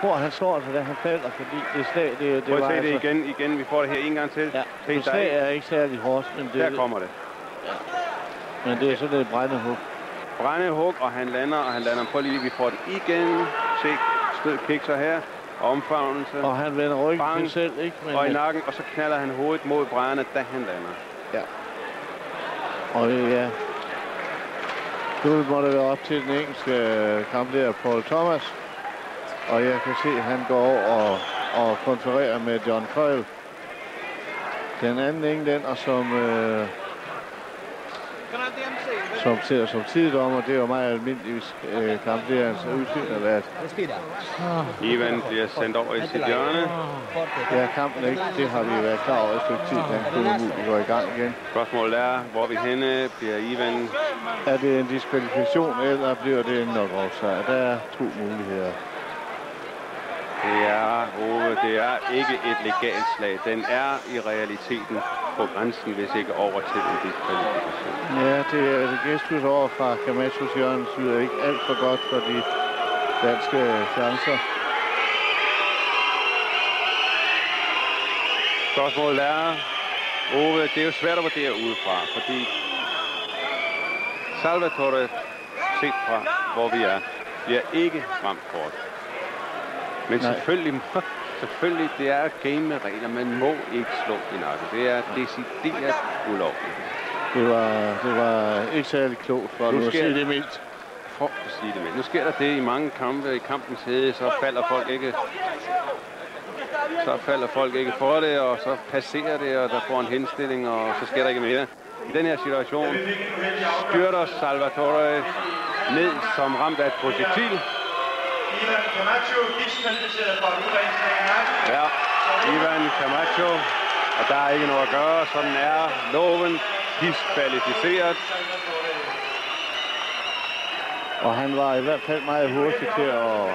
tror, han står altså, da han falder, fordi det slag, det, det Prøv at var se det altså... igen, igen. Vi får det her en gang til. Ja, Se, det slag er, ikke særlig hårdt, men det, der kommer det. men det er sådan et brændende hug. Brændehug, og han lander, og han lander. Prøv lige, vi får det igen. Se, stød kikser her. Omfavnelse. Og han vender ryggen Bang. til selv, ikke? Men, og i nakken, og så knaller han hovedet mod brænderne, da han lander. Og øh, ja, nu må det være op til den engelske øh, kampleder Paul Thomas. Og jeg kan se, at han går over og, og konfererer med John Coyle. Den anden englænder, som, øh, som ser som tidedommer, det er jo meget almindeligt øh, kamplederens udsyn at være. Ivan bliver sendt over i sit hjørne. Ja, kampen er ikke, det har vi været klar over et stykke tid. Den kunne umuligt gå i gang igen. Spørgsmålet er, hvor er vi henne? Bliver Ivan... Er det en diskvalifikation, eller bliver det en knockout sejr? Der er to muligheder. Det er, Ove, det er ikke et legalt slag. Den er i realiteten på grænsen, hvis ikke over til en diskvalifikation. Ja, det er det gestus over fra Camachos hjørne, lyder ikke alt for godt for de danske chancer. Spørgsmålet er, Ove, det er jo svært at vurdere udefra, fordi Salvatore, set fra hvor vi er, bliver ikke ramt hårdt. Men Nej. selvfølgelig, må, selvfølgelig, det er game med regler. Man må ikke slå i nakken. Det er decideret ulovligt. Det var, det var ikke særlig klogt, for Nu at sige det mildt. For at sige det med. Nu sker der det i mange kampe. I kampens hede, så falder folk ikke så falder folk ikke for det, og så passerer det, og der får en henstilling, og så sker der ikke mere. I den her situation styrter Salvatore ned som ramt af et projektil. Ivan Camacho, diskvalificeret fra udredningsdagen. Ja, Ivan Camacho, og der er ikke noget at gøre. Sådan er loven diskvalificeret. Og han var i hvert fald meget hurtig til at,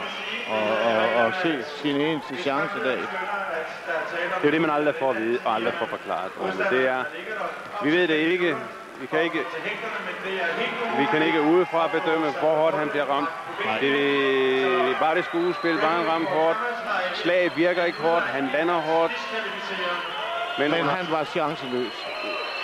at, at, at se sin eneste chance i dag. Det er det, man aldrig får at vide og aldrig får forklaret. Det er, vi ved det ikke. Vi kan ikke, vi kan ikke udefra bedømme, hvor hårdt han bliver ramt. Det var det skuespil, var han ramt hårdt. Slaget virker ikke hårdt, han lander hårdt. Men, Men han var chanceløs.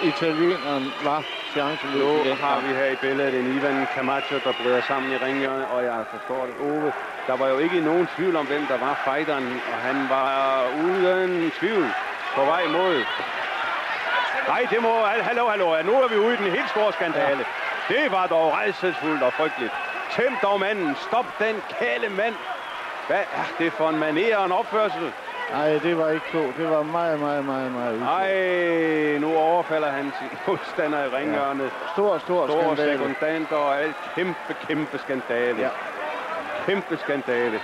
Italieneren var chanceløs. nu har vi her i billedet en Ivan Camacho, der bryder sammen i ringhjørnet, og jeg forstår det. Ove, der var jo ikke nogen tvivl om, hvem der var fighteren, og han var uden tvivl på vej mod Nej, det må... Hallo, hallo. Nu er vi ude i den helt store skandale. Ja. Det var dog redselsfuldt og frygteligt. Tæm dog manden. Stop den kæle mand. Hvad er det for en manér og en opførsel? Nej, det var ikke klogt. Det var meget, meget, meget, meget uklogt. Ej, nu overfalder han sin modstander i ringhjørnet. Stor, stor Store skandale. sekundanter og alt. Kæmpe, kæmpe skandale. Ja. Kæmpe skandale.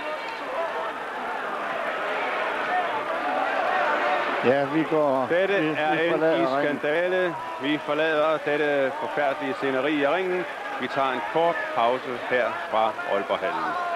Ja, vi går... Dette vi, er vi en i ringen. skandale. Vi forlader dette forfærdelige sceneri i ringen. Vi tager en kort pause her fra Aalborghallen.